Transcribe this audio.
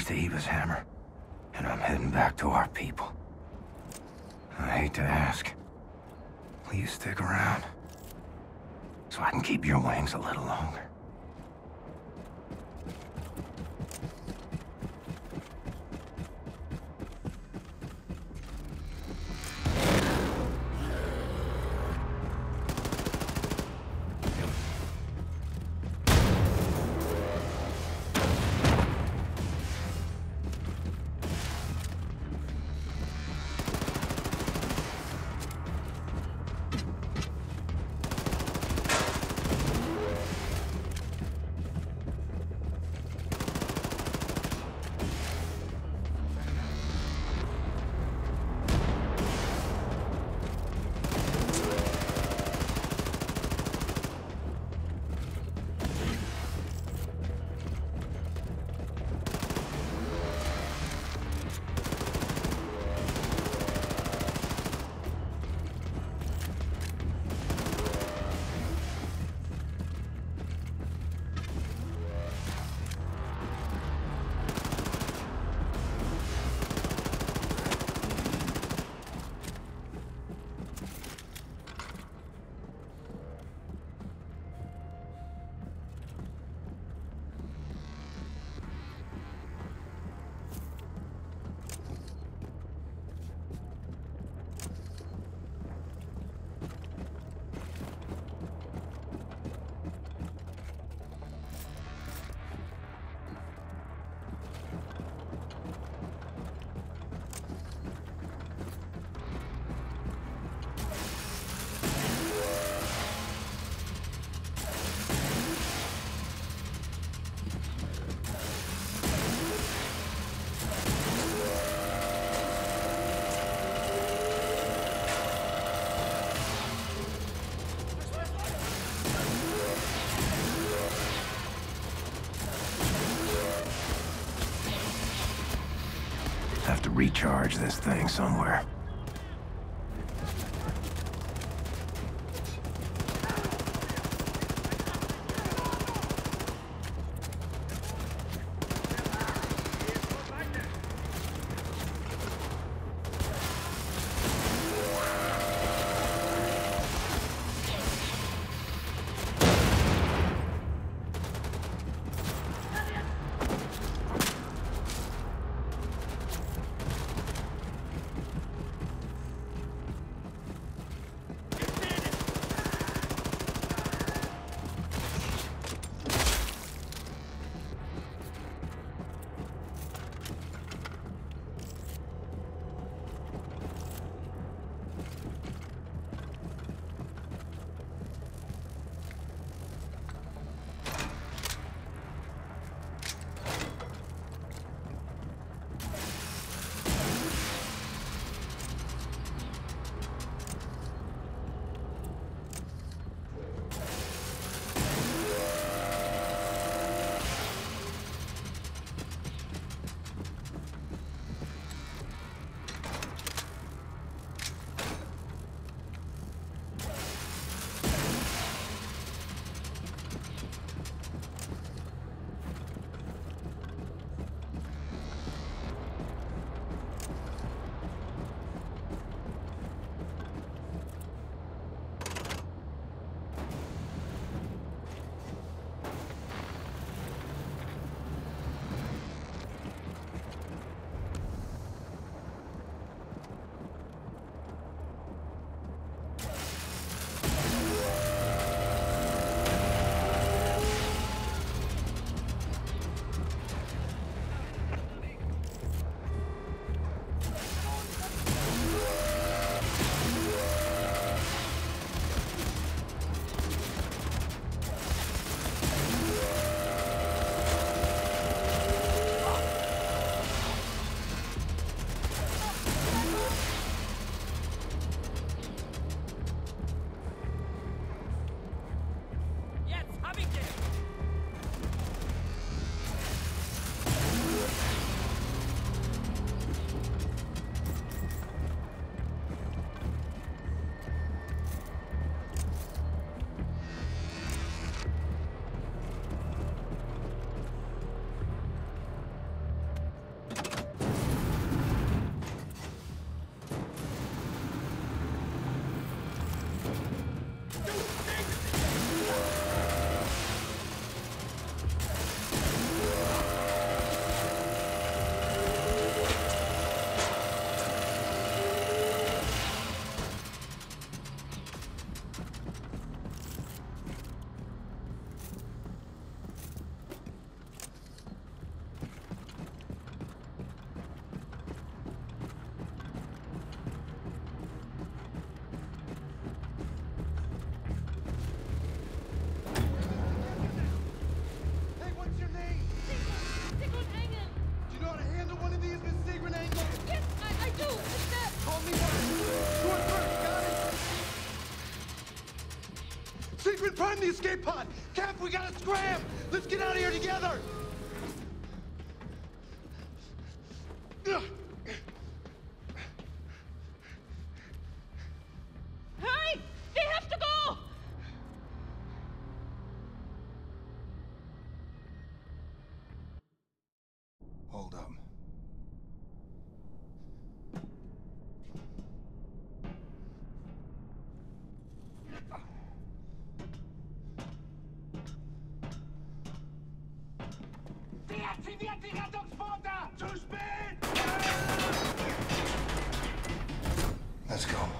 keys the Eva's hammer, and I'm heading back to our people. I hate to ask. Will you stick around? So I can keep your wings a little longer. Recharge this thing somewhere. The escape pod! Cap, we gotta scram! Let's get out of here together! Let's go.